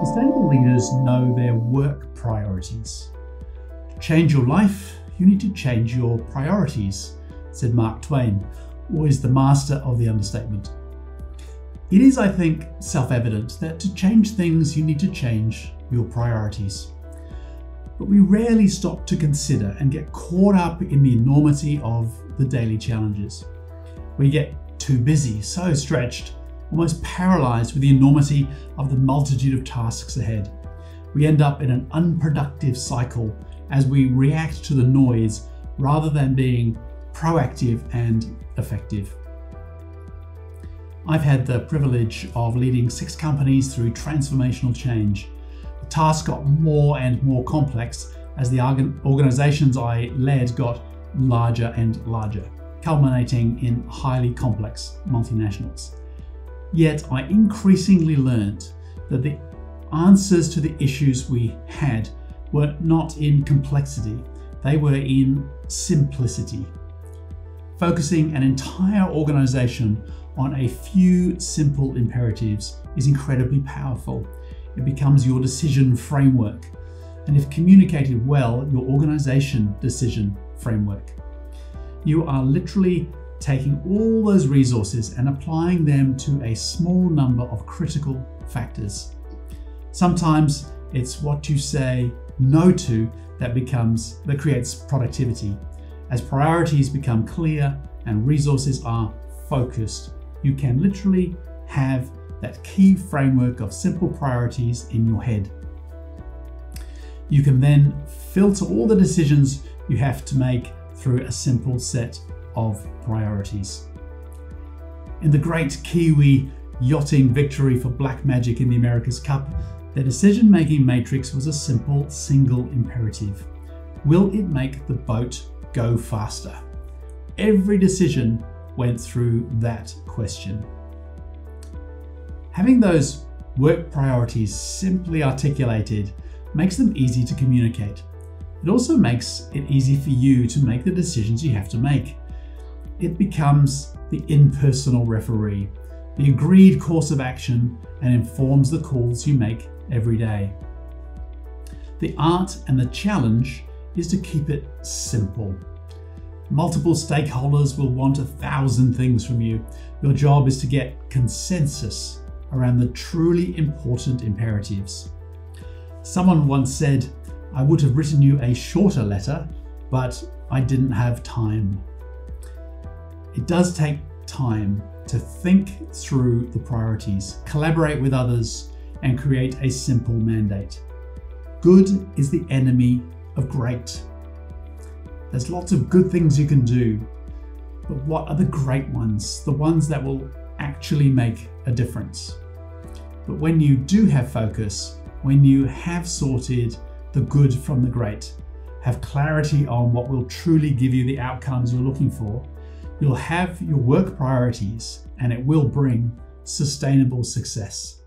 Sustainable leaders know their work priorities. To change your life, you need to change your priorities, said Mark Twain, always the master of the understatement. It is, I think, self evident that to change things, you need to change your priorities. But we rarely stop to consider and get caught up in the enormity of the daily challenges. We get too busy, so stretched, almost paralyzed with the enormity of the multitude of tasks ahead. We end up in an unproductive cycle as we react to the noise rather than being proactive and effective. I've had the privilege of leading six companies through transformational change. The task got more and more complex as the organizations I led got larger and larger, culminating in highly complex multinationals. Yet I increasingly learned that the answers to the issues we had were not in complexity, they were in simplicity. Focusing an entire organization on a few simple imperatives is incredibly powerful. It becomes your decision framework, and if communicated well, your organization decision framework. You are literally taking all those resources and applying them to a small number of critical factors. Sometimes it's what you say no to that becomes that creates productivity. As priorities become clear and resources are focused, you can literally have that key framework of simple priorities in your head. You can then filter all the decisions you have to make through a simple set of priorities. In the great Kiwi yachting victory for Black Magic in the America's Cup, the decision making matrix was a simple single imperative Will it make the boat go faster? Every decision went through that question. Having those work priorities simply articulated makes them easy to communicate. It also makes it easy for you to make the decisions you have to make it becomes the impersonal referee, the agreed course of action, and informs the calls you make every day. The art and the challenge is to keep it simple. Multiple stakeholders will want a thousand things from you. Your job is to get consensus around the truly important imperatives. Someone once said, I would have written you a shorter letter, but I didn't have time. It does take time to think through the priorities, collaborate with others, and create a simple mandate. Good is the enemy of great. There's lots of good things you can do, but what are the great ones? The ones that will actually make a difference. But when you do have focus, when you have sorted the good from the great, have clarity on what will truly give you the outcomes you're looking for, You'll have your work priorities and it will bring sustainable success.